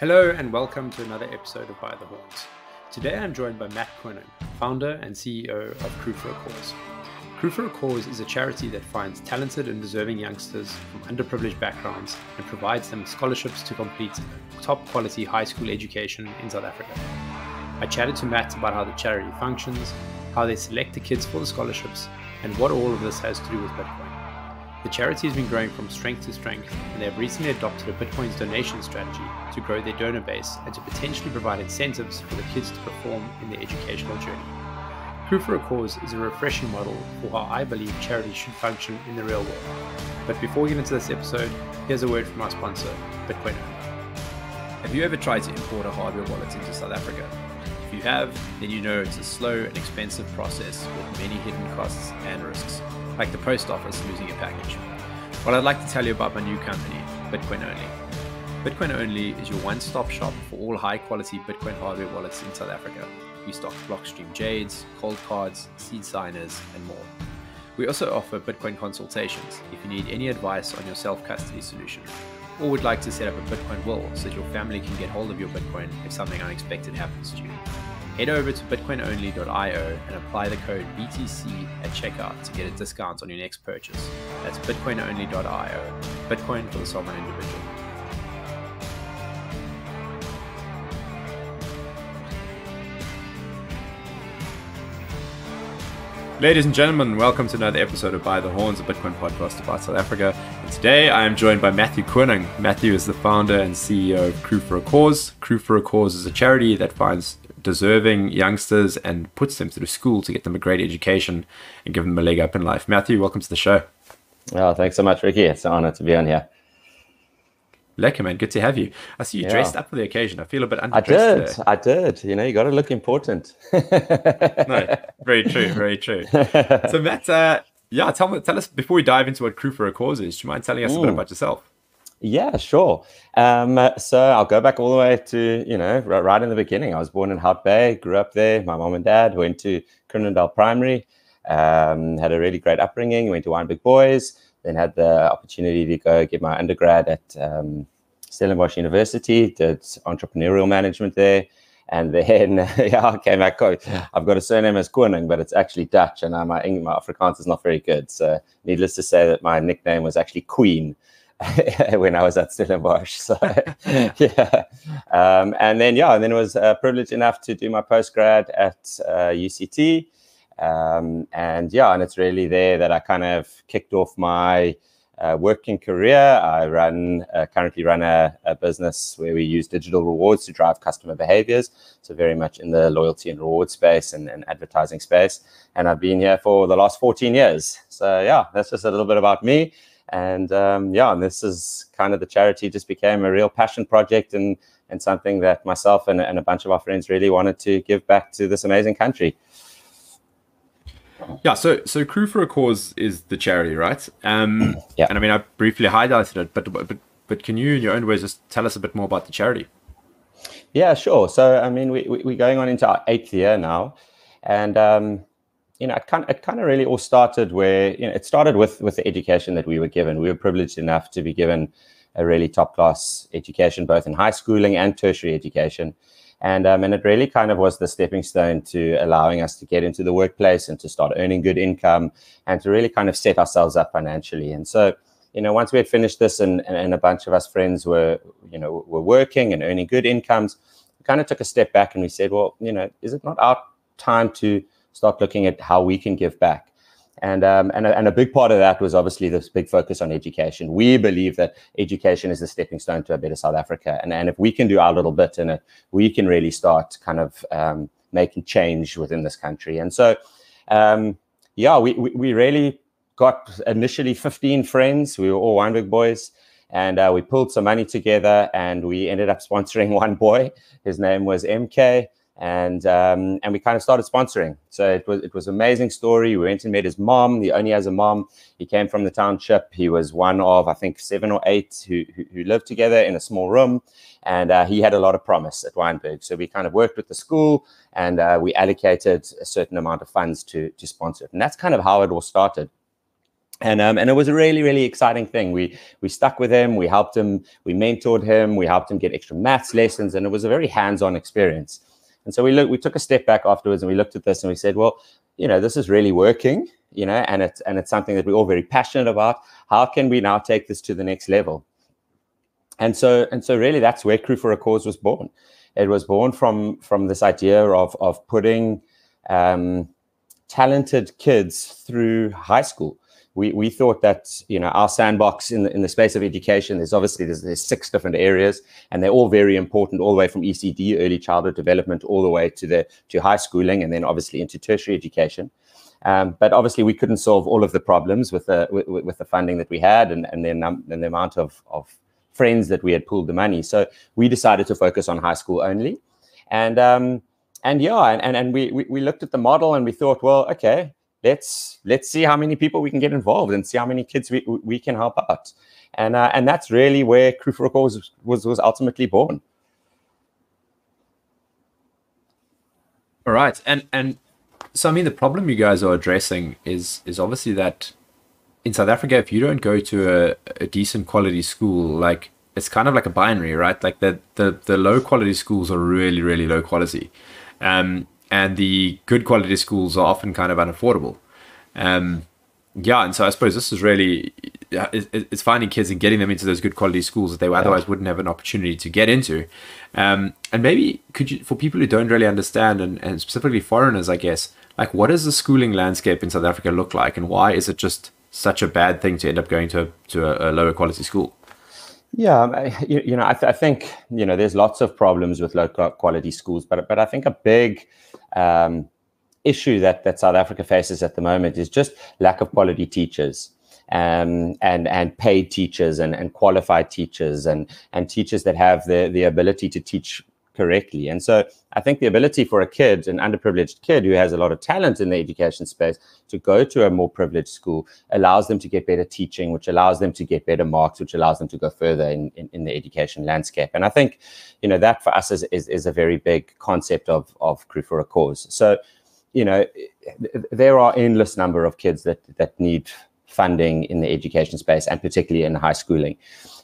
Hello and welcome to another episode of By the Horns. Today I'm joined by Matt Koning, founder and CEO of Crew for a Cause. Crew for a Cause is a charity that finds talented and deserving youngsters from underprivileged backgrounds and provides them scholarships to complete top quality high school education in South Africa. I chatted to Matt about how the charity functions, how they select the kids for the scholarships, and what all of this has to do with Bitcoin. The charity has been growing from strength to strength, and they have recently adopted a Bitcoin's donation strategy to grow their donor base and to potentially provide incentives for the kids to perform in their educational journey. Crew for a Cause is a refreshing model for how I believe charities should function in the real world. But before we get into this episode, here's a word from our sponsor, Bitcoin. Have you ever tried to import a hardware wallet into South Africa? If you have, then you know it's a slow and expensive process with many hidden costs and risks, like the post office losing a package. Well, I'd like to tell you about my new company, Bitcoin Only. Bitcoin Only is your one stop shop for all high quality Bitcoin hardware wallets in South Africa. We stock Blockstream Jades, cold cards, SeedSigners, and more. We also offer Bitcoin consultations if you need any advice on your self custody solution, or would like to set up a Bitcoin will so that your family can get hold of your Bitcoin if something unexpected happens to you. Head over to bitcoinonly.io and apply the code BTC at checkout to get a discount on your next purchase. That's bitcoinonly.io. Bitcoin for the sovereign individual. Ladies and gentlemen, welcome to another episode of By the Horns, a Bitcoin podcast about South Africa. And today I am joined by Matthew Koning. Matthew is the founder and CEO of Crew for a Cause. Crew for a Cause is a charity that finds deserving youngsters and puts them through school to get them a great education and give them a leg up in life. Matthew, welcome to the show. Oh, thanks so much, Ricky. It's an honor to be on here. Lekker, man. Good to have you. I see you yeah. dressed up for the occasion. I feel a bit underdressed. I did. Today. I did. You know, you got to look important. no, very true. Very true. So, Matt, uh, yeah, tell me, tell us before we dive into what Crew for a Cause is. Do you mind telling us mm. a bit mm. about yourself? Yeah, sure. Um, so I'll go back all the way to you know right in the beginning. I was born in Hout Bay, grew up there. My mom and dad went to Kronendal Primary. Um, had a really great upbringing. Went to Wynberg Boys then had the opportunity to go get my undergrad at um, Stellenbosch University, did entrepreneurial management there. And then, yeah, I came back. I've got a surname as Koning, but it's actually Dutch, and uh, my, my Afrikaans is not very good. So, needless to say, that my nickname was actually Queen when I was at Stellenbosch. So, yeah. Um, and then, yeah, and then it was uh, privileged enough to do my postgrad at uh, UCT. Um, and yeah, and it's really there that I kind of kicked off my uh, working career. I run uh, currently run a, a, business where we use digital rewards to drive customer behaviors. So very much in the loyalty and reward space and, and advertising space. And I've been here for the last 14 years. So yeah, that's just a little bit about me. And um, yeah, and this is kind of the charity just became a real passion project and and something that myself and, and a bunch of our friends really wanted to give back to this amazing country. Yeah, so so Crew for a Cause is the charity, right? Um, yeah. And I mean, I briefly highlighted it, but but but can you, in your own words, just tell us a bit more about the charity? Yeah, sure. So I mean, we, we are going on into our eighth year now, and um, you know, it kind of, it kind of really all started where you know it started with with the education that we were given. We were privileged enough to be given a really top class education, both in high schooling and tertiary education. And, um, and it really kind of was the stepping stone to allowing us to get into the workplace and to start earning good income and to really kind of set ourselves up financially. And so, you know, once we had finished this and, and, and a bunch of us friends were, you know, were working and earning good incomes, we kind of took a step back and we said, well, you know, is it not our time to start looking at how we can give back? And, um, and, a, and a big part of that was obviously this big focus on education. We believe that education is the stepping stone to a better South Africa. And, and if we can do our little bit in it, we can really start kind of um, making change within this country. And so, um, yeah, we, we, we, really got initially 15 friends. We were all Wynberg boys. And uh, we pulled some money together and we ended up sponsoring one boy. His name was MK and um, and we kind of started sponsoring. So it was it was an amazing story. We went and met his mom. He only has a mom. He came from the township. He was one of I think seven or eight who who, who lived together in a small room, and uh, he had a lot of promise at Wynberg. So we kind of worked with the school, and uh, we allocated a certain amount of funds to to sponsor it. And that's kind of how it all started. and um, and it was a really really exciting thing. We we stuck with him, we helped him, we mentored him, we helped him get extra maths lessons, and it was a very hands-on experience. And so we look, we took a step back afterwards, and we looked at this, and we said, well, you know, this is really working, you know, and it's and it's something that we're all very passionate about. How can we now take this to the next level? And so and so really, that's where Crew for a Cause was born. It was born from from this idea of of putting um, talented kids through high school we, we thought that you know our sandbox in the, in the space of education there's obviously there's, there's six different areas and they're all very important all the way from ECD early childhood development all the way to the to high schooling and then obviously into tertiary education. Um, but obviously we couldn't solve all of the problems with the with, with the funding that we had and and then um, and the amount of of friends that we had pooled the money. So we decided to focus on high school only. And um and yeah and and we, we we looked at the model and we thought well okay let's let's see how many people we can get involved and see how many kids we, we can help out. And uh, and that's really where crew for was, was was ultimately born. All right. And and so i mean the problem you guys are addressing is is obviously that in south africa if you don't go to a, a decent quality school like it's kind of like a binary right? Like the the, the low quality schools are really really low quality. Um and the good quality schools are often kind of unaffordable. Um, yeah, and so I suppose this is really it's finding kids and getting them into those good quality schools that they otherwise wouldn't have an opportunity to get into. Um, and maybe could you, for people who don't really understand, and, and specifically foreigners, I guess, like what does the schooling landscape in South Africa look like, and why is it just such a bad thing to end up going to to a, a lower quality school? Yeah, um, you, you know, I, th- I, think you know there's lots of problems with low quality schools, but but I think a big um, issue that that South Africa faces at the moment is just lack of quality teachers. Um, and and paid teachers and, and qualified teachers and and teachers that have the the ability to teach correctly. And so I think the ability for a kid, an underprivileged kid who has a lot of talent in the education space, to go to a more privileged school allows them to get better teaching, which allows them to get better marks, which allows them to go further in, in, in the education landscape. And I think, you know, that for us is, is, is a very big concept of, of Crew for a Cause. So, you know, there are endless number of kids that, that need funding in the education space and particularly in high schooling.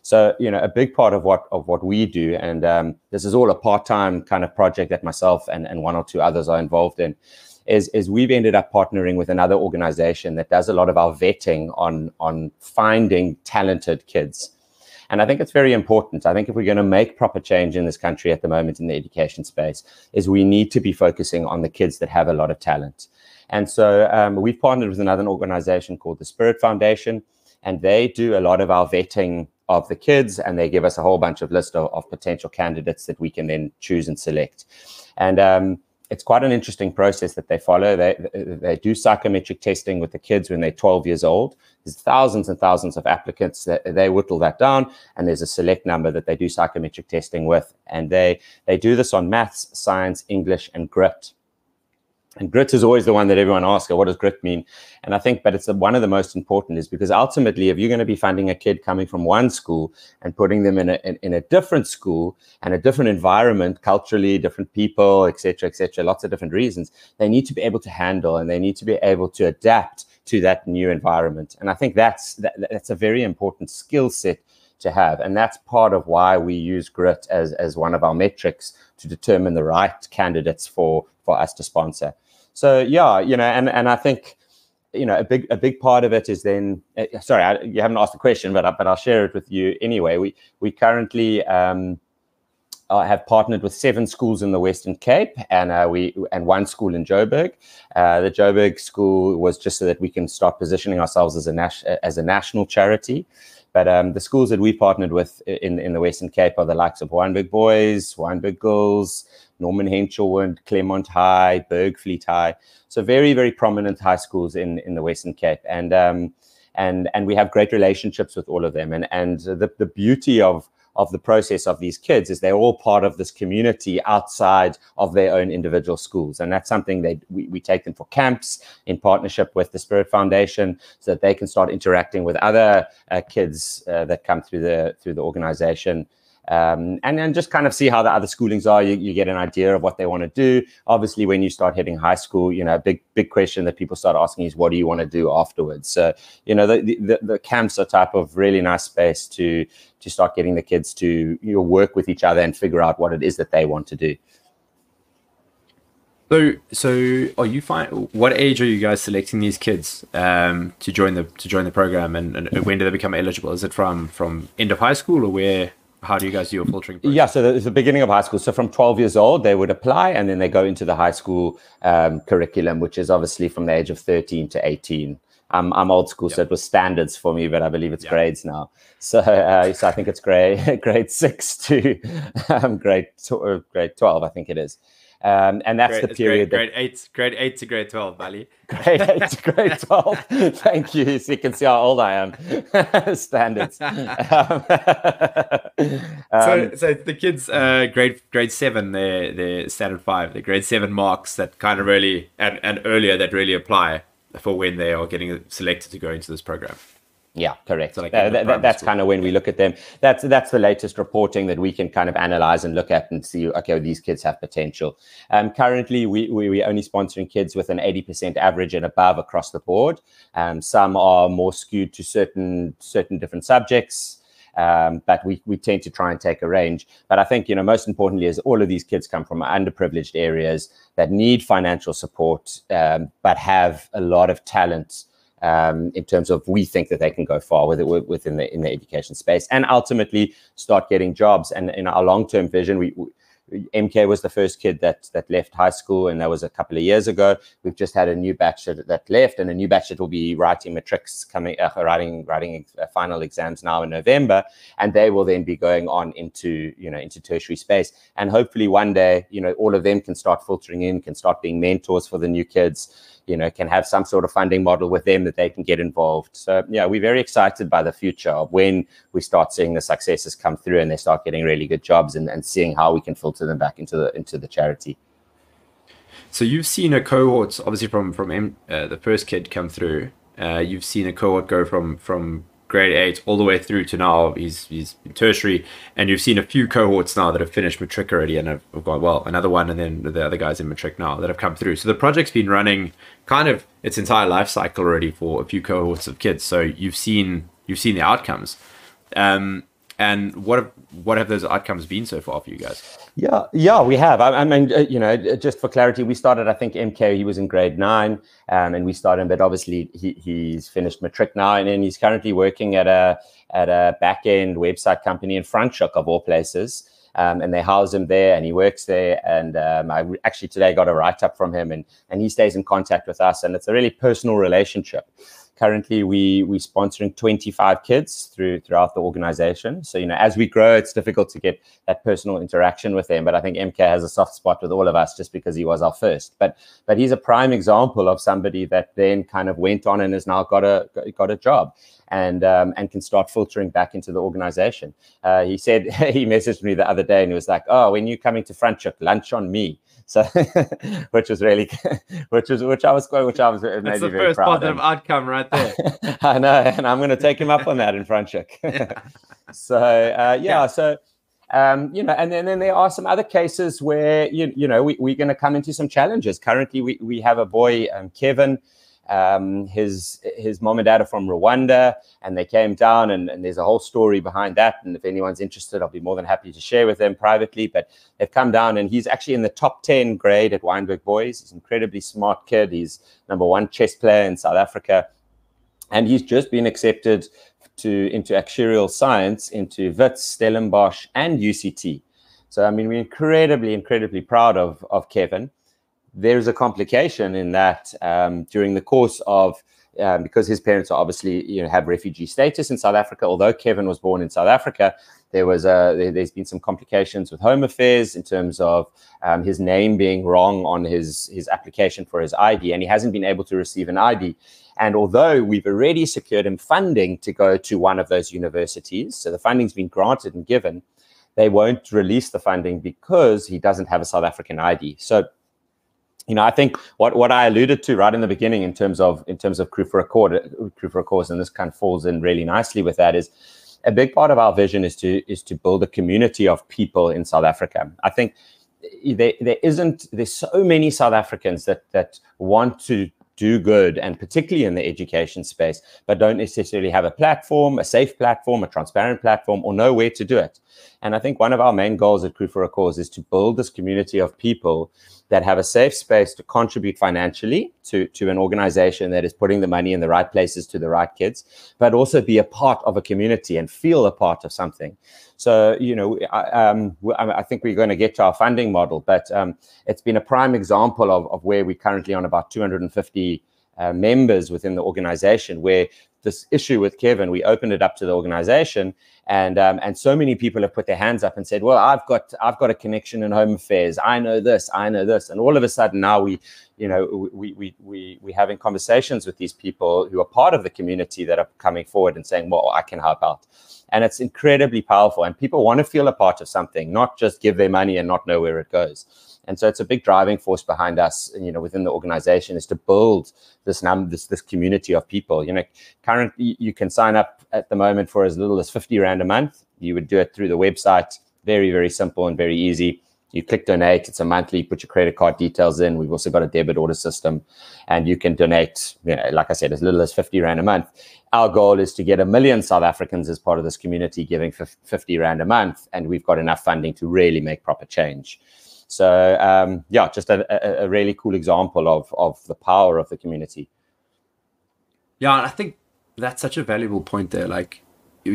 So, you know, a big part of what of what we do, and um, this is all a part-time kind of project that myself and, and one or two others are involved in, is, is we've ended up partnering with another organization that does a lot of our vetting on on finding talented kids. And I think it's very important. I think if we're going to make proper change in this country at the moment in the education space, is we need to be focusing on the kids that have a lot of talent. And so um, we've partnered with another organization called the Spirit Foundation, and they do a lot of our vetting of the kids and they give us a whole bunch of list of, of potential candidates that we can then choose and select. And um, it's quite an interesting process that they follow. They, they do psychometric testing with the kids when they're 12 years old. There's thousands and thousands of applicants that they whittle that down and there's a select number that they do psychometric testing with. And they they do this on maths science english and grit and grit is always the one that everyone asks, what does grit mean? And I think, but it's one of the most important is because ultimately, if you're going to be funding a kid coming from one school and putting them in a, in, in a different school and a different environment, culturally, different people, etc., etc., lots of different reasons, they need to be able to handle and they need to be able to adapt to that new environment. And I think that's, that, that's a very important skill set to have. And that's part of why we use grit as, as one of our metrics to determine the right candidates for, for us to sponsor. So yeah, you know, and and I think you know a big a big part of it is then uh, sorry I, you haven't asked the question but but I'll share it with you anyway we we currently um, uh, have partnered with seven schools in the Western Cape and uh, we and one school in Joburg uh, the Joburg school was just so that we can start positioning ourselves as a nas- as a national charity but um, the schools that we partnered with in, in the Western Cape are the likes of Wynberg Boys, Wynberg Girls, Norman Henshilwood, Claremont High, Bergvliet High. So very, very prominent high schools in, in the Western Cape. And um, and and we have great relationships with all of them. And and the, the beauty of of the process of these kids is they're all part of this community outside of their own individual schools. And that's something that we, we take them for camps in partnership with the spirit foundation so that they can start interacting with other uh, kids uh, that come through the through the organization um, and then just kind of see how the other schoolings are. You, you get an idea of what they want to do. Obviously, when you start hitting high school, you know, a big big question that people start asking is, what do you want to do afterwards? So, you know, the the, the camps are type of really nice space to to start getting the kids to you know, work with each other and figure out what it is that they want to do. So, so are you fine? What age are you guys selecting these kids um, to join the to join the program, and, and when do they become eligible? Is it from from end of high school, or where how do you guys do your filtering? Process? Yeah, so it's the beginning of high school. So from 12 years old, they would apply and then they go into the high school um, curriculum, which is obviously from the age of 13 to 18. I'm, I'm old school, yep. so it was standards for me, but I believe it's yep. grades now. So, uh, so I think it's grade grade six to um, grade tw- grade 12, I think it is. Um, and that's grade, the period. Grade, that, grade eight, grade eight to grade twelve, Bali. Grade eight to grade twelve. Thank you. So you can see how old I am. Standards. Um, so, so the kids, uh, grade grade seven, they're they're standard five. The grade seven marks that kind of really and and earlier that really apply for when they are getting selected to go into this program. Yeah, correct. So like uh, that, that's kind of when we look at them. That's that's the latest reporting that we can kind of analyze and look at and see. Okay, these kids have potential. Um, currently, we, we we're only sponsoring kids with an eighty percent average and above across the board. Um, some are more skewed to certain certain different subjects. Um, but we, we tend to try and take a range. But I think, you know, most importantly is all of these kids come from underprivileged areas that need financial support, um, but have a lot of talent um, in terms of we think that they can go far with it within the in the education space and ultimately start getting jobs. And in our long term vision, we, we MK was the first kid that that left high school, and that was a couple of years ago. We've just had a new batch that, that left, and a new batch that will be writing matrics coming, uh, writing writing uh, final exams now in November, and they will then be going on into you know into tertiary space, and hopefully one day you know all of them can start filtering in, can start being mentors for the new kids you know can have some sort of funding model with them that they can get involved. So yeah we're very excited by the future of when we start seeing the successes come through and they start getting really good jobs and, and seeing how we can filter them back into the into the charity. So you've seen a cohort obviously from from uh, the first kid come through. Uh, you've seen a cohort go from from grade eight all the way through to now he's he's tertiary. And you've seen a few cohorts now that have finished matric already and have, have gone well. Another one and then the other guys in matric now that have come through. So the project's been running kind of its entire life cycle already for a few cohorts of kids. So you've seen you've seen the outcomes. Um, and what have what have those outcomes been so far for you guys yeah, yeah, we have. I, I, mean, uh, you know, uh, just for clarity, we started. I think MK he was in grade nine, um, and we started. But obviously, he, he's finished matric now, and then he's currently working at a at a back end website company in Franschhoek of all places. Um, and they house him there, and he works there. And um, I actually today got a write up from him, and and he stays in contact with us, and it's a really personal relationship currently we we sponsoring 25 kids through throughout the organization so you know as we grow it's difficult to get that personal interaction with them but i think mk has a soft spot with all of us just because he was our first but but he's a prime example of somebody that then kind of went on and has now got a got a job and um, and can start filtering back into the organization. Uh, he said he messaged me the other day and he was like, "Oh, when you coming to Franschhoek, lunch on me." So, which was really, which was which I was quite, which I was maybe That's the very first proud positive of. outcome right there. I know, and I'm going to take him up on that in Franschhoek. so uh, yeah, yeah, so. Um, you know, and then, then there are some other cases where you, you know we, we're going to come into some challenges. Currently, we, we have a boy, um, Kevin, um, his his mom and dad are from Rwanda, and they came down, and, and, there's a whole story behind that. And if anyone's interested, I'll be more than happy to share with them privately. But they've come down, and he's actually in the top ten grade at Wynberg Boys. He's an incredibly smart kid. He's number one chess player in South Africa, and he's just been accepted to into actuarial science into Wits, Stellenbosch, and UCT. So I mean, we're incredibly, incredibly proud of of Kevin there's a complication in that um, during the course of um, because his parents are obviously you know have refugee status in South Africa. Although Kevin was born in South Africa, there was a there, has been some complications with Home Affairs in terms of um, his name being wrong on his his application for his ID, and he hasn't been able to receive an ID. And although we've already secured him funding to go to one of those universities, so the funding's been granted and given, they won't release the funding because he doesn't have a South African ID. So you know, I think what, what I alluded to right in the beginning in terms of in terms of crew for a cause, crew for a cause, and this kind of falls in really nicely with that is a big part of our vision is to is to build a community of people in South Africa. I think there, there isn't there's so many South Africans that that want to do good and particularly in the education space but don't necessarily have a platform a safe platform a transparent platform or know where to do it and i think one of our main goals at crew for a cause is to build this community of people that have a safe space to contribute financially to, to an organization that is putting the money in the right places to the right kids, but also be a part of a community and feel a part of something. So, you know, I, um, I think we're going to get to our funding model, but um, it's been a prime example of, of where we're currently on about 250 uh, members within the organization where this issue with Kevin, we opened it up to the organization, and um, and so many people have put their hands up and said, "Well, I've got I've got a connection in Home Affairs. I know this. I know this." And all of a sudden, now we, you know, we we we we having conversations with these people who are part of the community that are coming forward and saying, "Well, I can help out." And it's incredibly powerful, and people want to feel a part of something, not just give their money and not know where it goes. And so it's a big driving force behind us, you know, within the organization is to build this number, this this community of people. You know, currently you can sign up at the moment for as little as 50 rand a month. You would do it through the website. Very, very simple and very easy. You click donate, it's a monthly, put your credit card details in. We've also got a debit order system, and you can donate, you know, like I said, as little as 50 Rand a month. Our goal is to get a million South Africans as part of this community giving 50 Rand a month, and we've got enough funding to really make proper change. So um, yeah, just a, a, really cool example of of the power of the community. Yeah, I think that's such a valuable point there. Like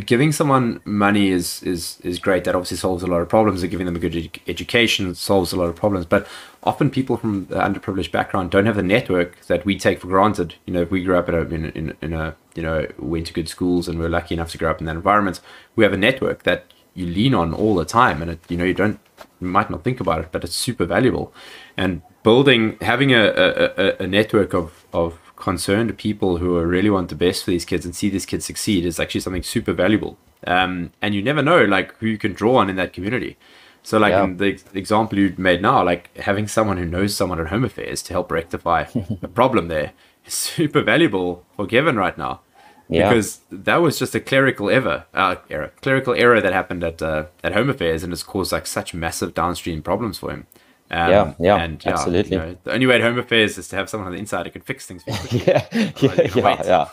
giving someone money is is is great. That obviously solves a lot of problems. And giving them a good ed- education solves a lot of problems. But often people from the underprivileged background don't have the network that we take for granted. You know, if we grew up in a in, in, in a you know went to good schools and we're lucky enough to grow up in that environment, we have a network that you lean on all the time, and it, you know you don't you might not think about it, but it's super valuable. And building, having a, a, a network of, of concerned people who really want the best for these kids and see these kids succeed is actually something super valuable. Um, and you never know like who you can draw on in that community. So like yeah. in the example you made now, like having someone who knows someone at Home Affairs to help rectify a problem there is super valuable for Kevin right now. Yeah. Because that was just a clerical error, uh, error, clerical error that happened at uh, at Home Affairs, and it's caused like such massive downstream problems for him. Um, yeah, yeah, and, yeah, absolutely. You know, the only way at Home Affairs is to have someone on the inside who can fix things. yeah, yeah, yeah, yeah.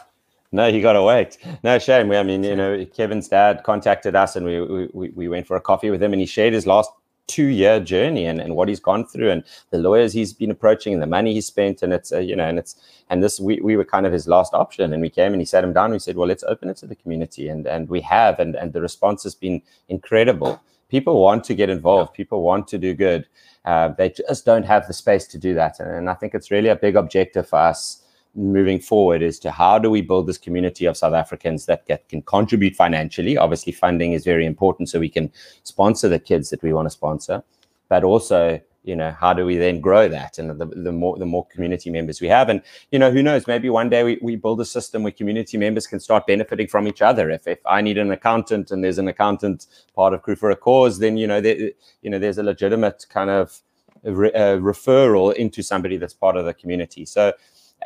No, you got to wait. No shame. We I mean, you know, Kevin's dad contacted us, and we, we we went for a coffee with him, and he shared his last two year journey and, and what he's gone through and the lawyers he's been approaching and the money he spent and it's uh, you know and it's and this we, we were kind of his last option and we came and he sat him down and we said well let's open it to the community and and we have and and the response has been incredible. People want to get involved. Yeah. people want to do good. Uh, they just don't have the space to do that and, and i think it's really a big objective for us moving forward is to how do we build this community of South Africans that get, can contribute financially. Obviously, funding is very important so we can sponsor the kids that we want to sponsor, but also you know how do we then grow that and the, the more the more community members we have? And you know who knows? Maybe one day we, we build a system where community members can start benefiting from each other. If, if i need an accountant and there's an accountant part of crew for a cause then you know there, you know there's a legitimate kind of re, uh, referral into somebody that's part of the community. So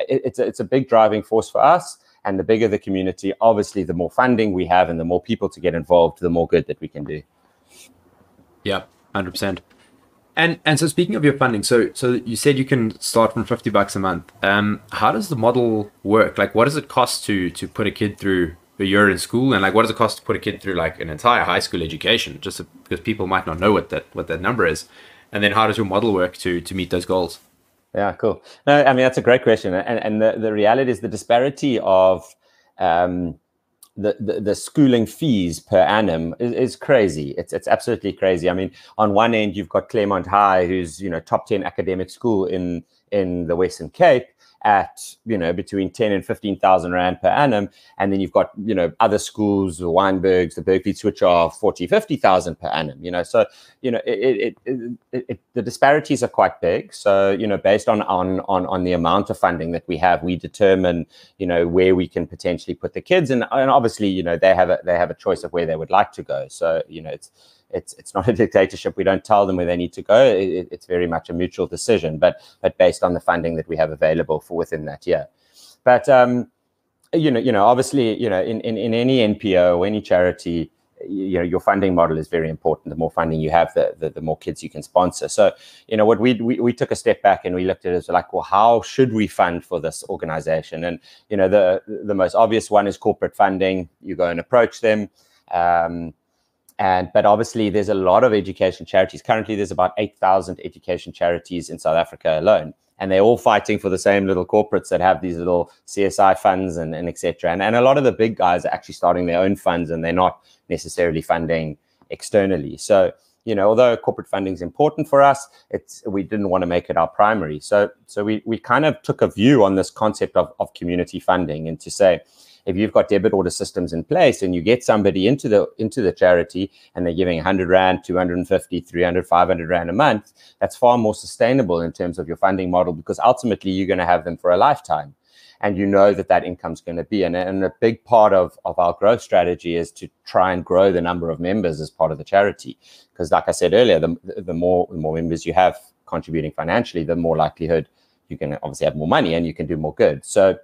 it, it's, a, it's a big driving force for us. And the bigger the community, obviously, the more funding we have and the more people to get involved, the more good that we can do. Yeah, 100%. And and so speaking of your funding, so so you said you can start from fifty bucks a month. Um, how does the model work? Like, what does it cost to to put a kid through a year in school, and like, what does it cost to put a kid through like an entire high school education? Just because people might not know what that what that number is, and then how does your model work to to meet those goals? Yeah, cool. No, I mean that's a great question, and and the, the reality is the disparity of um, the, the, the schooling fees per annum is, is, crazy. It's it's absolutely crazy. I mean, on one end you've got Claremont High, who's you know top ten academic school in in the Western Cape, at you know between 10 and 15,000 rand per annum. And then you've got you know other schools the Wynbergs the Berkeley which are 40 50,000 per annum you know. So you know it, it, it, it, the disparities are quite big. So you know based on on on on the amount of funding that we have we determine you know where we can potentially put the kids. And, and obviously you know they have a they have a choice of where they would like to go. So you know it's it's it's not a dictatorship. We don't tell them where they need to go. It, it's very much a mutual decision, but but based on the funding that we have available for within that year. But um, you know, you know, obviously, you know, in, in, in any NPO or any charity, you know your funding model is very important the more funding you have the, the, the more kids you can sponsor so you know what we, we we took a step back and we looked at it as like well how should we fund for this organization and you know the the most obvious one is corporate funding you go and approach them um, and but obviously there's a lot of education charities currently there's about 8000 education charities in south africa alone and they're all fighting for the same little corporates that have these little CSI funds and, and etc. And, and a lot of the big guys are actually starting their own funds and they're not necessarily funding externally. So, you know, although corporate funding is important for us, it's we didn't want to make it our primary. So so we we kind of took a view on this concept of, of community funding and to say, if you've got debit order systems in place and you get somebody into the into the charity and they're giving 100 rand 250 300 500 rand a month that's far more sustainable in terms of your funding model because ultimately you're going to have them for a lifetime. And you know that that income's going to be and, and a big part of, of our growth strategy is to try and grow the number of members as part of the charity. Because like i said earlier the, the more the more members you have contributing financially the more likelihood you can obviously have more money and you can do more good. So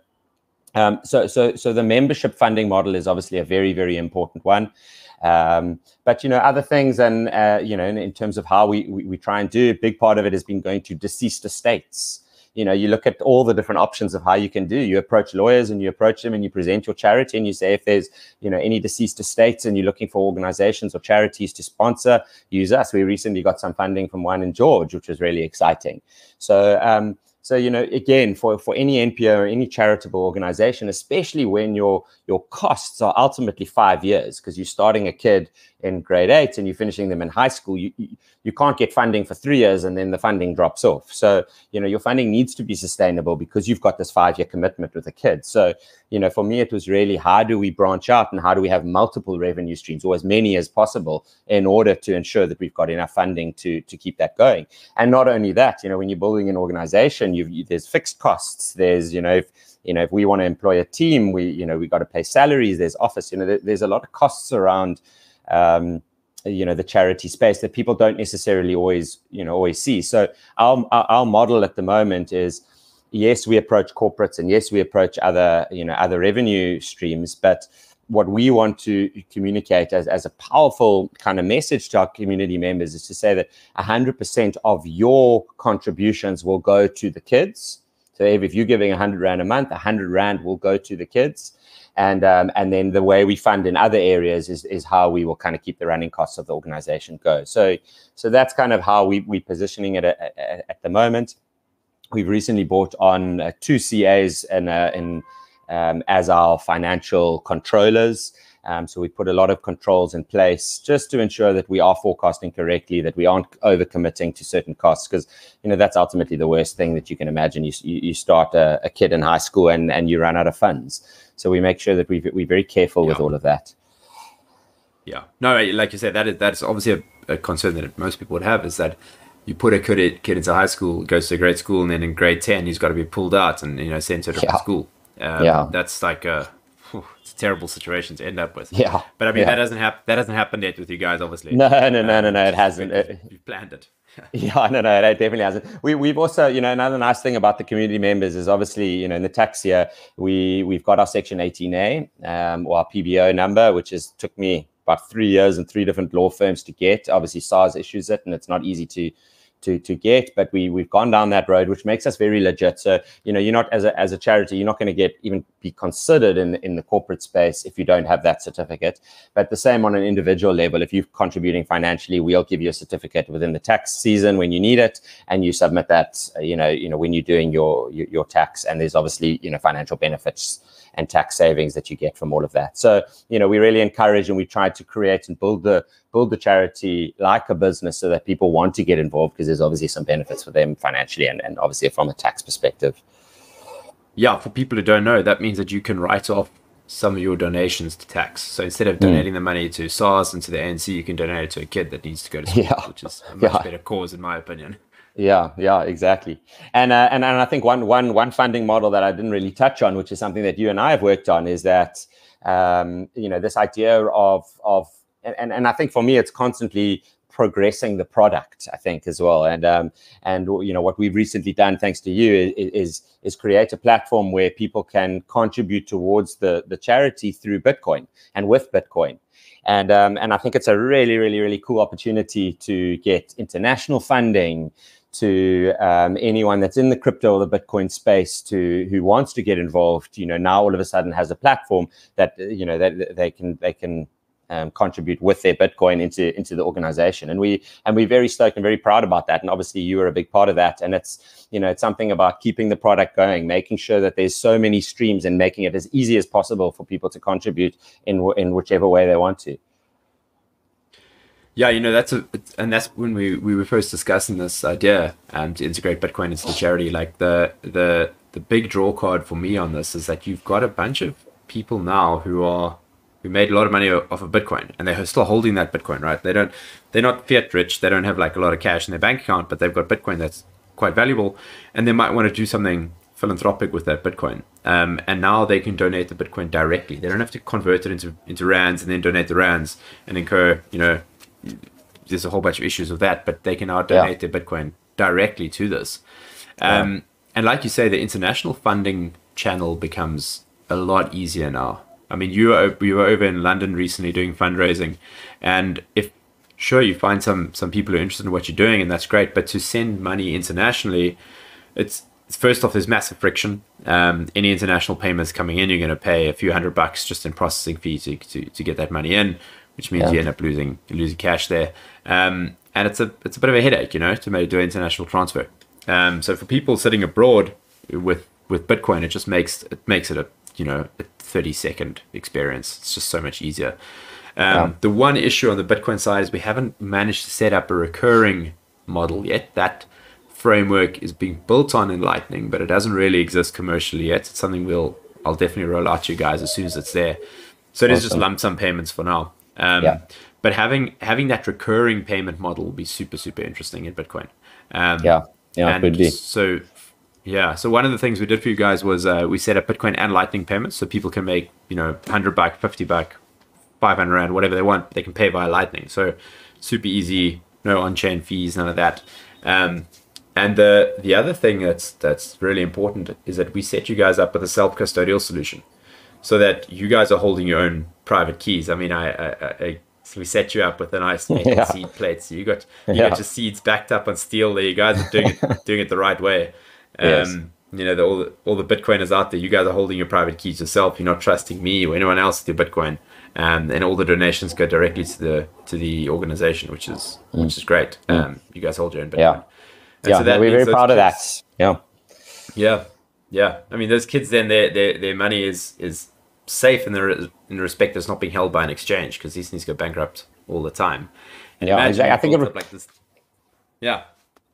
um, so, so, so the membership funding model is obviously a very, very important one. Um, but you know, other things, and uh, you know, in, in, terms of how we, we, we try and do, a big part of it has been going to deceased estates. You know, you look at all the different options of how you can do. You approach lawyers and you approach them and you present your charity and you say if there's you know any deceased estates and you're looking for organizations or charities to sponsor, use us. We recently got some funding from one in George, which was really exciting. So. Um, so, you know, again, for, for any NPO or any charitable organization, especially when your your costs are ultimately five years, because you're starting a kid in grade eight and you're finishing them in high school, you, you, can't get funding for three years and then the funding drops off. So, you know, your funding needs to be sustainable because you've got this five year commitment with a kid. So, you know, for me, it was really how do we branch out and how do we have multiple revenue streams or as many as possible in order to ensure that we've got enough funding to, to keep that going. And not only that, you know, when you're building an organization, you, there's fixed costs. There's, you know, if, you know, if we want to employ a team, we, you know, we got to pay salaries. There's office. You know, there, there's a lot of costs around um, you know the charity space that people don't necessarily always you know always see. So our, our model at the moment is yes we approach corporates and yes we approach other you know other revenue streams but what we want to communicate as, as a powerful kind of message to our community members is to say that 100% of your contributions will go to the kids. So if you're giving 100 rand a month 100 rand will go to the kids and um, and then the way we fund in other areas is is how we will kind of keep the running costs of the organization go. So so that's kind of how we we positioning it at, at, at the moment. We've recently brought on uh, two CAs and uh, in um, as our financial controllers. Um, so we put a lot of controls in place just to ensure that we are forecasting correctly, that we aren't overcommitting to certain costs, because you know that's ultimately the worst thing that you can imagine. You you start a, a, kid in high school and and you run out of funds. So we make sure that we we're very careful yeah. with all of that. Yeah, no, like you said, that is that's obviously a, a concern that most people would have is that you put a kid, kid into high school, goes to a grade school, and then in grade ten he's got to be pulled out and you know sent to a different yeah. school. Um, yeah, that's like a terrible situation to end up with. Yeah, but I mean yeah. that doesn't happen. That hasn't happened yet with you guys, obviously. No, no, no, no, no. It hasn't. You've planned it. yeah, no, no, it definitely hasn't. We, we've also, you know, another nice thing about the community members is obviously, you know, in the tax year, we we've got our Section 18A um, or our PBO number, which is took me about three years and three different law firms to get. Obviously, SARS issues it, and it's not easy to to to get but we we've gone down that road which makes us very legit so you know you're not as a, as a charity you're not going to get even be considered in in the corporate space if you don't have that certificate but the same on an individual level if you're contributing financially we'll give you a certificate within the tax season when you need it and you submit that uh, you know you know when you're doing your your, your tax and there's obviously you know financial benefits and tax savings that you get from all of that. So, you know, we really encourage and we try to create and build the build the charity like a business so that people want to get involved because there's obviously some benefits for them financially and, and obviously from a tax perspective. Yeah, for people who don't know, that means that you can write off some of your donations to tax. So instead of hmm. donating mm. the money to SARS and to the ANC, you can donate it to a kid that needs to go to school, yeah. which is a much yeah. better cause, in my opinion. Yeah, yeah, exactly. And uh, and and I think one one one funding model that I didn't really touch on, which is something that you and I have worked on, is that um, you know this idea of of and and I think for me it's constantly progressing the product, I think, as well. And um, and you know what we've recently done, thanks to you, is is create a platform where people can contribute towards the the charity through Bitcoin and with Bitcoin. And um, and I think it's a really, really, really cool opportunity to get international funding, to um, anyone that's in the crypto or the Bitcoin space to who wants to get involved. You know, now all of a sudden has a platform that you know that they can they can um, contribute with their Bitcoin into into the organization, and we and we're very stoked and very proud about that. And obviously, you are a big part of that. And it's you know it's something about keeping the product going, making sure that there's so many streams, and making it as easy as possible for people to contribute in in whichever way they want to. Yeah, you know that's a, and that's when we, we were first discussing this idea um, to integrate Bitcoin into the charity. Like the the the big draw card for me on this is that you've got a bunch of people now who are who made a lot of money off of Bitcoin and they're still holding that Bitcoin, right? They don't they're not fiat rich. They don't have like a lot of cash in their bank account, but they've got Bitcoin that's quite valuable, and they might want to do something philanthropic with that Bitcoin. Um, and now they can donate the Bitcoin directly. They don't have to convert it into into rands and then donate the rands and incur you know there's a whole bunch of issues with that, but they can now donate yeah. their Bitcoin directly to this. Um, yeah. And like you say, the international funding channel becomes a lot easier now. I mean, you were you were over in London recently doing fundraising, and if sure you find some some people who are interested in what you're doing, and that's great. But to send money internationally, it's first off there's massive friction. Um, any international payments coming in, you're going to pay a few hundred bucks just in processing fee to, to, to get that money in which means yeah. you end up losing losing cash there. Um, and it's a it's a bit of a headache, you know, to make do an international transfer. Um, so for people sitting abroad with with Bitcoin, it just makes it makes it a you know 30 second experience. It's just so much easier. Um, yeah. The one issue on the Bitcoin side is we haven't managed to set up a recurring model yet. That framework is being built on in Lightning, but it doesn't really exist commercially yet. It's something we'll I'll definitely roll out to you guys as soon as it's there. So it awesome. is just lump sum payments for now. Um, yeah. But having having that recurring payment model will be super super interesting in Bitcoin. Um, yeah, yeah, could be. So yeah, so one of the things we did for you guys was uh, we set up Bitcoin and Lightning payments, so people can make you know hundred buck, fifty buck, five hundred rand, whatever they want. They can pay via Lightning. So super easy, no on-chain fees, none of that. Um, and the the other thing that's that's really important is that we set you guys up with a self custodial solution so that you guys are holding your own private keys. I mean, I, I, I so we set you up with a nice yeah. seed plate. So you got you yeah. got your seeds backed up on steel. There, you guys are doing it doing it the right way. Um, yes. You know, the, all the all the Bitcoiners out there, you guys are holding your private keys yourself. You're not trusting me or anyone else with your Bitcoin. Um, and all the donations go directly to the to the organization, which is mm. which is great. Mm. Um, you guys hold your own Bitcoin. Yeah, and yeah, so we're very proud of that. Yeah, yeah, yeah. I mean, those kids then their their their money is is safe in the in the respect that's not being held by an exchange because these things go bankrupt all the time. And yeah, exactly. I think it like this. Yeah.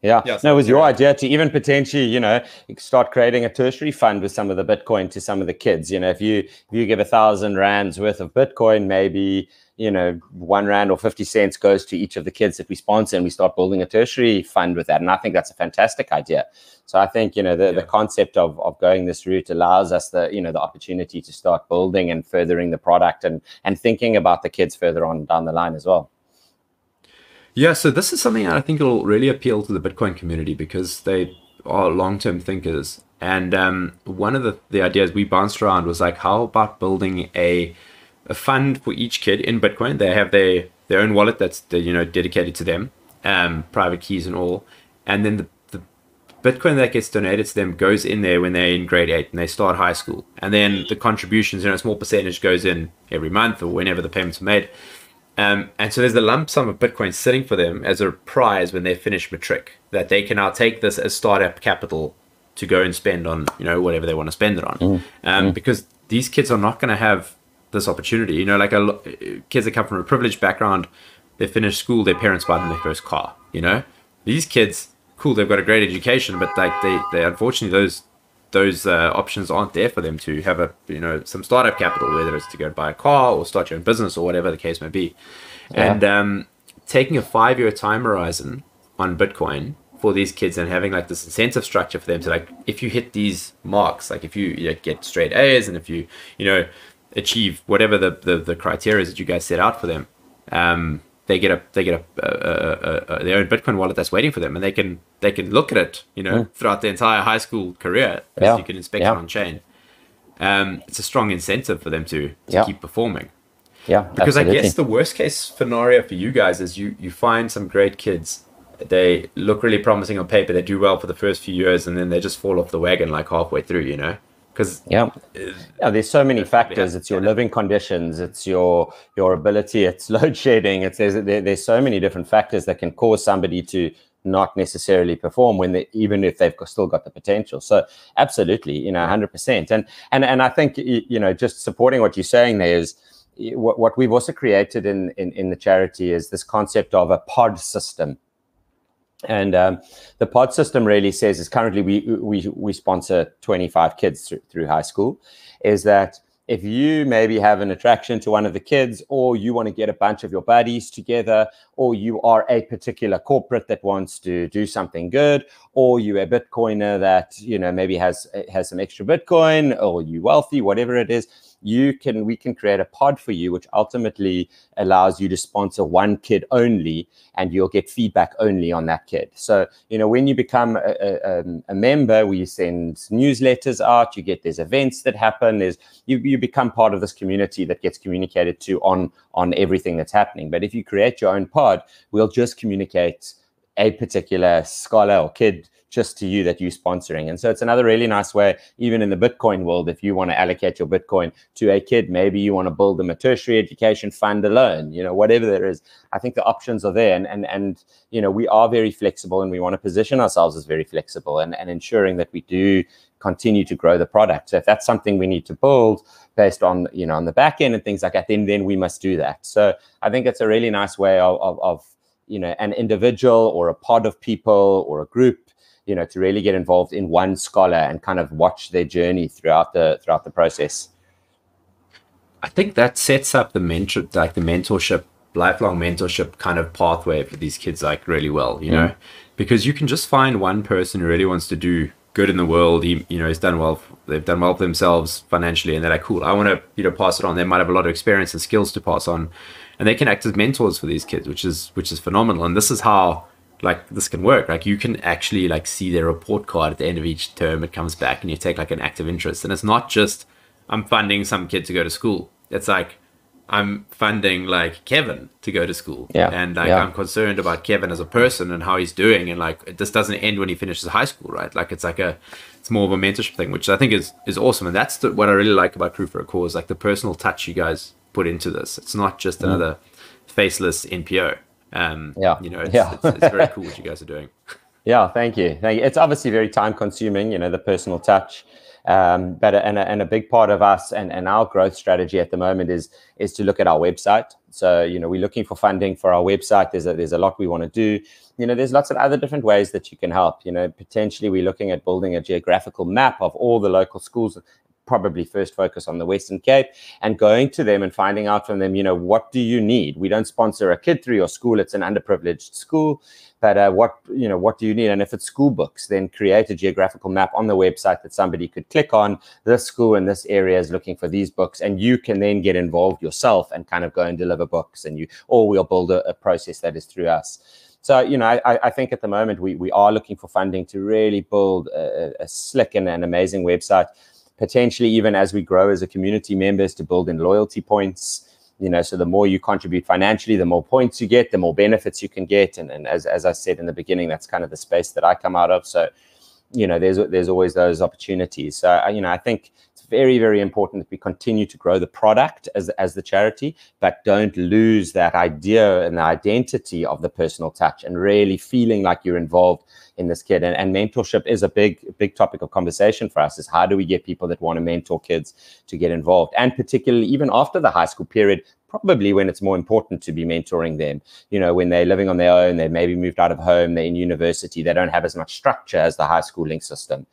Yeah. so no, it was your idea to even potentially, you know, start creating a tertiary fund with some of the Bitcoin to some of the kids. You know, if you if you give a thousand rands worth of Bitcoin, maybe you know, one rand or 50 cents goes to each of the kids that we sponsor and we start building a tertiary fund with that. And I think that's a fantastic idea. So I think, you know, the, yeah. the concept of, of going this route allows us the, you know, the opportunity to start building and furthering the product and, and thinking about the kids further on down the line as well. Yeah, so this is something that I think will really appeal to the Bitcoin community because they are long-term thinkers. And um, one of the, the ideas we bounced around was like, how about building a a fund for each kid in Bitcoin. They have their their own wallet that's you know dedicated to them, um, private keys and all. And then the, the Bitcoin that gets donated to them goes in there when they're in grade eight and they start high school. And then the contributions, you know, a small percentage goes in every month or whenever the payments are made. Um, and so there's the lump sum of Bitcoin sitting for them as a prize when they finish matric that they can now take this as startup capital to go and spend on you know whatever they want to spend it on. Mm. Um, mm. Because these kids are not going to have this opportunity. You know, like a, kids that come from a privileged background, they finish school, their parents buy them their first car. You know, these kids, cool, they've got a great education, but like they, they unfortunately those those uh, options aren't there for them to have a you know some startup capital, whether it's to go buy a car or start your own business or whatever the case may be. Yeah. And um, taking a five year time horizon on Bitcoin for these kids and having like this incentive structure for them to like if you hit these marks like if you, you know, get straight A's and if you you know achieve whatever the, the, the criteria that you guys set out for them, um, they get a they get a, a, a, a, their own Bitcoin wallet that's waiting for them, and they can they can look at it, you know, mm. throughout the entire high school career. Yeah. You can inspect yeah. it on chain. Um, it's a strong incentive for them to, to yeah. keep performing. Yeah, because absolutely. I guess the worst case scenario for you guys is you you find some great kids. They look really promising on paper. They do well for the first few years, and then they just fall off the wagon like halfway through. You know, because yeah. yeah, there's so many factors. It's your living conditions. It's your your ability. It's load shedding. It's there's there, there's so many different factors that can cause somebody to not necessarily perform when they even if they've still got the potential so absolutely you know 100% and and and i think you know just supporting what you're saying there is what, what we've also created in, in in the charity is this concept of a pod system and um, the pod system really says is currently we we we sponsor 25 kids through, through high school is that if you maybe have an attraction to one of the kids or you want to get a bunch of your buddies together or you are a particular corporate that wants to do something good or you a bitcoiner that you know maybe has has some extra bitcoin or you wealthy whatever it is you can we can create a pod for you which ultimately allows you to sponsor one kid only and you'll get feedback only on that kid. So you know when you become a, a, um, a member we send newsletters out you get there's events that happen there's you, you become part of this community that gets communicated to on on everything that's happening. But if you create your own pod we'll just communicate a particular scholar or kid just to you that you're sponsoring. And so it's another really nice way, even in the Bitcoin world, if you want to allocate your Bitcoin to a kid, maybe you want to build them a tertiary education fund alone, you know, whatever there is. I think the options are there. And and and you know, we are very flexible and we want to position ourselves as very flexible and, and ensuring that we do continue to grow the product. So if that's something we need to build based on, you know, on the back end and things like that, then then we must do that. So I think it's a really nice way of, of, of you know an individual or a pod of people or a group you know to really get involved in one scholar and kind of watch their journey throughout the throughout the process. I think that sets up the mentor like the mentorship lifelong mentorship kind of pathway for these kids like really well you mm. know because you can just find one person who really wants to do good in the world. He you know he's done well they've done well for themselves financially and they're like cool i want to you know pass it on. They might have a lot of experience and skills to pass on. And they can act as mentors for these kids which is which is phenomenal. And this is how like this can work. Like you can actually like see their report card at the end of each term. It comes back and you take like an active interest. And it's not just I'm funding some kid to go to school. It's like I'm funding like Kevin to go to school. Yeah. And like yeah. I'm concerned about Kevin as a person and how he's doing. And like this doesn't end when he finishes high school, right? Like it's like a it's more of a mentorship thing, which I think is is awesome. And that's the, what I really like about Crew for a Cause, like the personal touch you guys put into this. It's not just mm. another faceless NPO. Um, yeah, you know, it's, yeah. it's, it's very cool what you guys are doing. Yeah, thank you. Thank you. It's obviously very time consuming, you know, the personal touch. Um, but and a, and a big part of us and, and our growth strategy at the moment is is to look at our website. So you know we're looking for funding for our website. There's a, there's a lot we want to do. You know there's lots of other different ways that you can help. You know potentially we're looking at building a geographical map of all the local schools probably first focus on the Western Cape and going to them and finding out from them, you know, what do you need? We don't sponsor a kid through your school; it's an underprivileged school. But uh, what you know, what do you need? And if it's school books, then create a geographical map on the website that somebody could click on. This school in this area is looking for these books, and you can then get involved yourself and kind of go and deliver books. And you, or we'll build a, a process that is through us. So, you know, I, I, think at the moment we, we are looking for funding to really build a, a slick and an amazing website potentially even as we grow as a community members to build in loyalty points you know so the more you contribute financially the more points you get the more benefits you can get. And, and as, as i said in the beginning that's kind of the space that i come out of. So you know there's there's always those opportunities. So you know i think very very important that we continue to grow the product as as the charity but don't lose that idea and the identity of the personal touch and really feeling like you're involved in this kid and, and mentorship is a big big topic of conversation for us is how do we get people that want to mentor kids to get involved and particularly even after the high school period probably when it's more important to be mentoring them. You know, when they're living on their own, they maybe moved out of home, they're in university, they don't have as much structure as the high schooling system.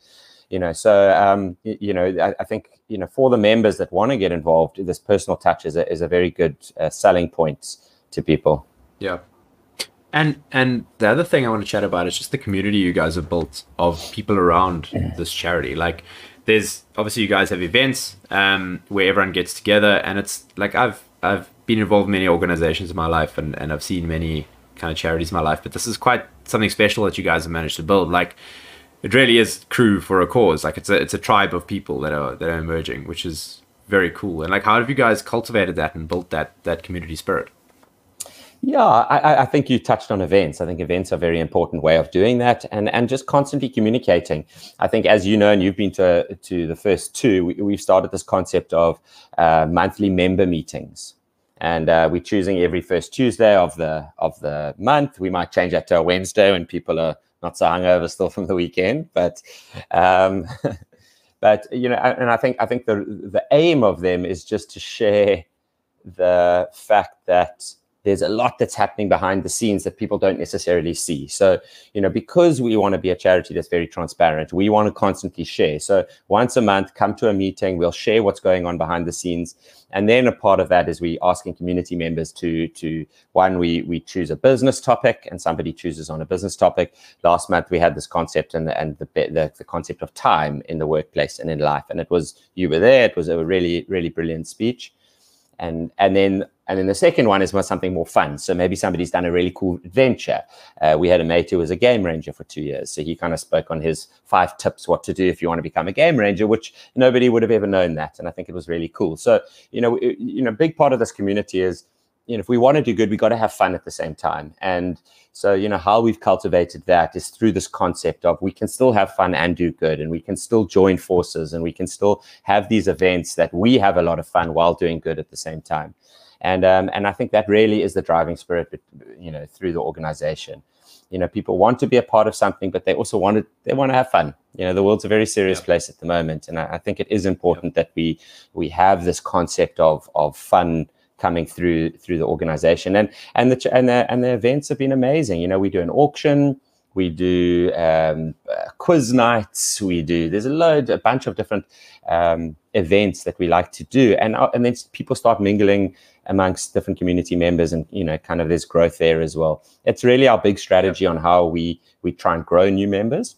You know, so um, you know, I, I, think you know for the members that want to get involved, this personal touch is a is a very good uh, selling point to people. Yeah, and and the other thing I want to chat about is just the community you guys have built of people around this charity. Like, there's obviously you guys have events um, where everyone gets together, and it's like I've I've been involved in many organizations in my life and, and I've seen many kind of charities in my life, but this is quite something special that you guys have managed to build. Like it really is crew for a cause. Like it's a it's a tribe of people that are that are emerging, which is very cool. And like how have you guys cultivated that and built that that community spirit? Yeah, I, I, think you touched on events. I think events are a very important way of doing that, and and just constantly communicating. I think, as you know, and you've been to to the first two, we, have started this concept of uh, monthly member meetings, and uh, we're choosing every first Tuesday of the of the month. We might change that to a Wednesday when people are not so hungover still from the weekend, but. Um, but you know, and I think I think the the aim of them is just to share the fact that there's a lot that's happening behind the scenes that people don't necessarily see. So, you know, because we want to be a charity that's very transparent, we want to constantly share. So, once a month, come to a meeting, we'll share what's going on behind the scenes. And then a part of that is we asking community members to to one, we we choose a business topic and somebody chooses on a business topic. Last month we had this concept and the and the, the, the concept of time in the workplace and in life. And it was you were there, it was a really, really brilliant speech and and then and then the second one is something more fun. So maybe somebody's done a really cool adventure. Uh, we had a mate who was a game ranger for two years, so he kind of spoke on his five tips what to do if you want to become a game ranger, which nobody would have ever known that, and I think it was really cool. So you know, you know, big part of this community is you know, if we want to do good, we got to have fun at the same time. And so, you know, how we've cultivated that is through this concept of we can still have fun and do good, and we can still join forces, and we can still have these events that we have a lot of fun while doing good at the same time. And um, and I think that really is the driving spirit, you know, through the organization. You know, people want to be a part of something, but they also want to they want to have fun. You know, the world's a very serious yeah. place at the moment, and I, I think it is important yeah. that we we have this concept of of fun coming through through the organization and and the and the and the events have been amazing you know we do an auction we do um, uh, quiz nights we do there's a load a bunch of different um, events that we like to do and uh, and then people start mingling amongst different community members and you know kind of there's growth there as well. It's really our big strategy on how we we try and grow new members.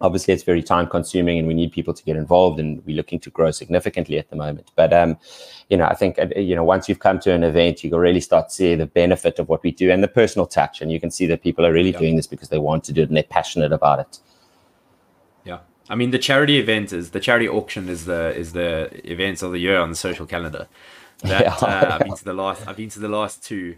Obviously it's very time consuming and we need people to get involved and we're looking to grow significantly at the moment. But um, you know i think uh, you know once you've come to an event you can really start to see the benefit of what we do and the personal touch. And you can see that people are really yeah. doing this because they want to do it and they're passionate about it. Yeah. I mean the charity event is the charity auction is the is the events of the year on the social calendar that yeah. uh, i've been to the last i've been to the last two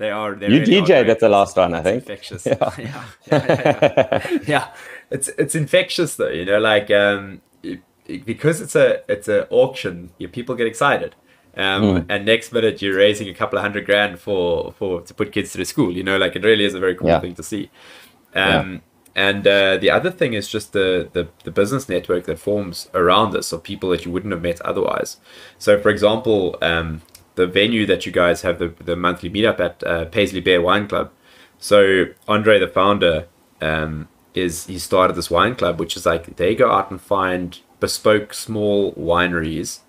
they are. You really DJ'd at the last one, I think. Infectious. Yeah. yeah, yeah, yeah, It's it's infectious though. You know, like um, it, it, because it's a it's an auction. You people get excited. Um, mm. and next minute you're raising a couple of hundred grand for for to put kids through school. You know, like it really is a very cool yeah. thing to see. Um, and uh, the other thing is just the, the, the business network that forms around us of people that you wouldn't have met otherwise. So, for example, um, the venue that you guys have the, the monthly meetup at uh, Paisley Bear Wine Club. So Andre, the founder, um, is he started this wine club, which is like they go out and find bespoke small wineries,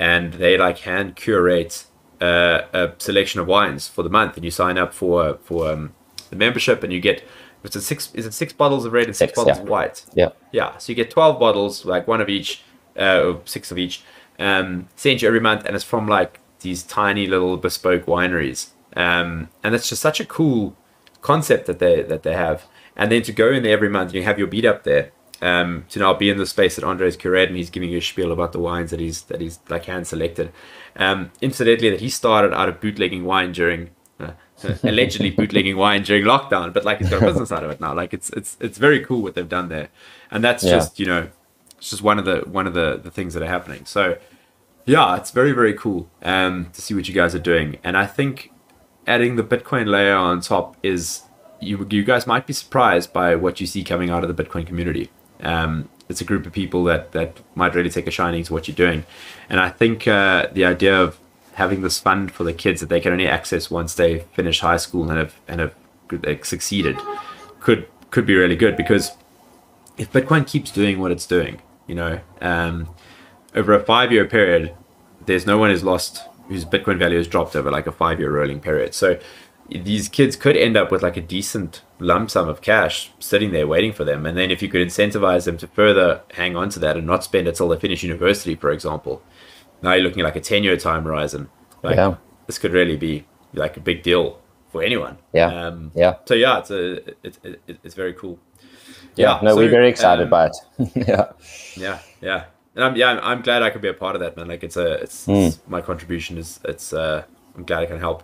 and they like hand curate uh, a selection of wines for the month, and you sign up for for um, the membership, and you get it's a six is it six bottles of red and six, six bottles yeah. of white. Yeah, yeah. So you get twelve bottles, like one of each, uh, six of each, um, sent you every month, and it's from like these tiny little bespoke wineries. Um, and that's just such a cool concept that they that they have. And then to go in there every month, you have your beat up there. Um, to now be in the space that Andre's curated and he's giving you a spiel about the wines that he's that he's like hand selected. Um, incidentally, that he started out of bootlegging wine during uh, allegedly bootlegging wine during lockdown, but like he's got a business out of it now. Like it's it's it's very cool what they've done there, and that's yeah. just you know it's just one of the one of the the things that are happening. So yeah, it's very very cool um, to see what you guys are doing, and I think adding the Bitcoin layer on top is you you guys might be surprised by what you see coming out of the Bitcoin community. Um, it's a group of people that that might really take a shining to what you're doing, and I think uh, the idea of having this fund for the kids that they can only access once they finish high school and have and have succeeded could could be really good because if Bitcoin keeps doing what it's doing, you know, um, over a five year period, there's no one who's lost whose Bitcoin value has dropped over like a five year rolling period. So these kids could end up with like a decent lump sum of cash sitting there waiting for them. And then if you could incentivize them to further hang on to that and not spend it till they finish university, for example, now you're looking at like a 10 year time horizon. Like, yeah. this could really be like a big deal for anyone. Yeah. Um, Yeah. So yeah, it's a it, it, it's very cool. Yeah. No, so, we're very excited um, by it. yeah. Yeah, yeah, and I'm yeah, I'm, I'm glad I could be a part of that, man. Like it's a it's, Hmm. it's my contribution is it's uh I'm glad I can help.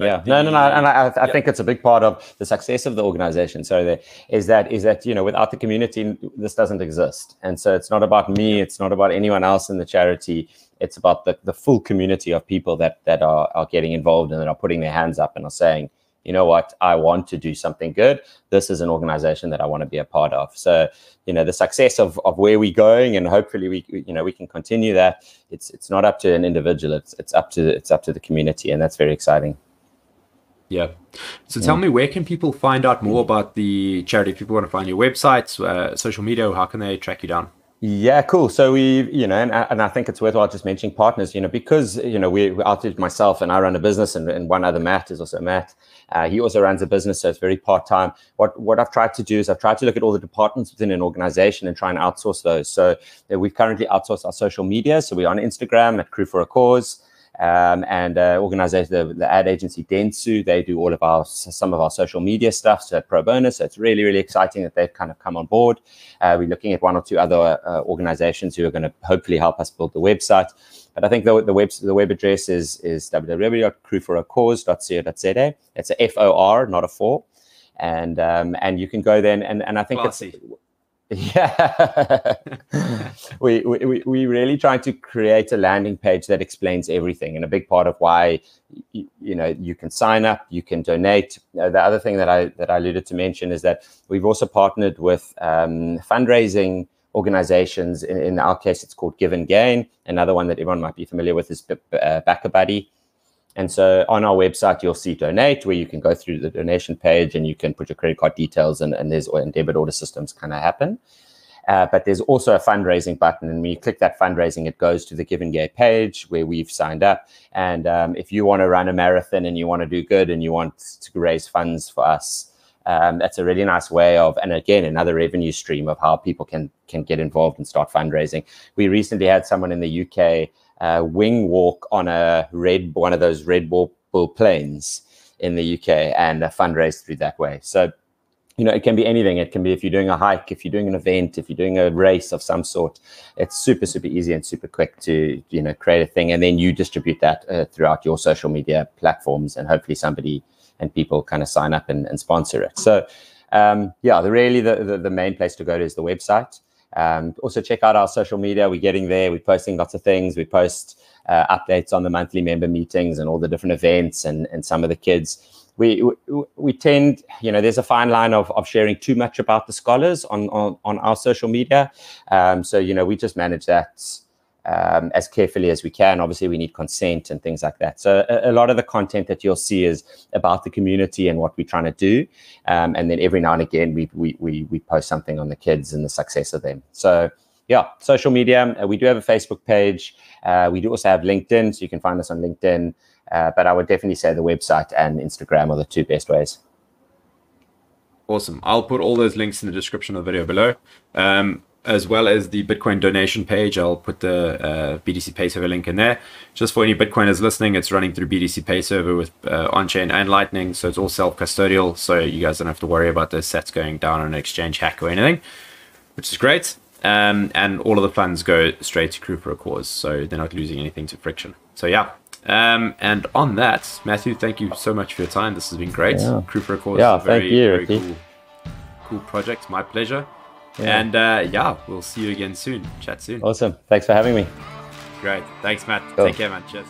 Yeah. No no no and i, I yeah. think it's a big part of the success of the organization. So that is that is that you know without the community this doesn't exist. And so it's not about me it's not about anyone else in the charity. It's about the, the full community of people that that are, are getting involved and that are putting their hands up and are saying you know what? I want to do something good. This is an organization that i want to be a part of. So you know the success of, of where we're going and hopefully we we- you know we can continue that it's it's not up to an individual it's it's up to it's up to the community and that's very exciting Yeah. So tell me, where can people find out more about the charity? If people want to find your websites, uh, social media, how can they track you down? Yeah, cool. So we, you know, and, and I think it's worthwhile just mentioning partners, you know, because, you know, we, I out myself and I run a business and, and one other Matt is also Matt. Uh, he also runs a business, so it's very part-time. What, what I've tried to do is I've tried to look at all the departments within an organization and try and outsource those. So uh, we've currently outsourced our social media. So we're on Instagram at Crew for a Cause. Um, and uh, organization, the, the ad agency Dentsu, they do all of our some of our social media stuff. So pro bono, so it's really really exciting that they've kind of come on board. Uh, we're looking at one or two other uh, organizations who are going to hopefully help us build the website. But I think the, the web the web address is is www.crewforacause.co.za. It's a F O R, not a four, and um, and you can go then and and I think Classy. it's yeah. We, we we- really try to create a landing page that explains everything and a big part of why you, you know you can sign up you can donate. Uh, the other thing that i that i alluded to mention is that we've also partnered with um, fundraising organizations. In, in our case it's called GivenGain. Another one that everyone might be familiar with is B- uh, BackaBuddy and so on our website, you'll see donate, where you can go through the donation page and you can put your credit card details and, and there's and debit order systems kind of happen. Uh, but there's also a fundraising button, and when you click that fundraising, it goes to the GivenGain page where we've signed up. And um, if you want to run a marathon and you want to do good and you want to raise funds for us, um, that's a really nice way of, and again, another revenue stream of how people can can get involved and start fundraising. We recently had someone in the UK uh, wing walk on a red one of those Red Bull, planes in the UK and fundraise through that way. So you know, it can be anything. It can be if you're doing a hike, if you're doing an event, if you're doing a race of some sort. It's super, super easy and super quick to, you know, create a thing. And then you distribute that uh, throughout your social media platforms and hopefully somebody and people kind of sign up and, and sponsor it. So, um, yeah, the really the, the, the main place to go to is the website. Um, also check out our social media. We're getting there. We're posting lots of things. We post uh, updates on the monthly member meetings and all the different events and, and some of the kids we, we we tend you know there's a fine line of, of sharing too much about the scholars on on, on our social media um, so you know we just manage that um, as carefully as we can. Obviously we need consent and things like that. So a, a, lot of the content that you'll see is about the community and what we're trying to do. Um, and then every now and again we, we we we post something on the kids and the success of them. So yeah social media uh, we do have a facebook page. Uh, we do also have linkedin so you can find us on linkedin. Uh, but I would definitely say the website and Instagram are the two best ways. Awesome. I'll put all those links in the description of the video below, um, as well as the Bitcoin donation page. I'll put the uh, BTC Pay Server link in there. Just for any Bitcoiners listening, it's running through BTC Pay Server with uh, on-chain and Lightning, so it's all self-custodial, so you guys don't have to worry about the sets going down on an exchange hack or anything, which is great. Um, and all of the funds go straight to Crew for a Cause, so they're not losing anything to friction. So yeah, um, and on that, Matthew, thank you so much for your time. This has been great. Yeah. Crew for a cause. Yeah, very, thank you, very cool, cool project. My pleasure. Yeah. And uh, yeah, we'll see you again soon. Chat soon. Awesome. Thanks for having me. Great. Thanks, Matt. Cool. Take care, man. Cheers.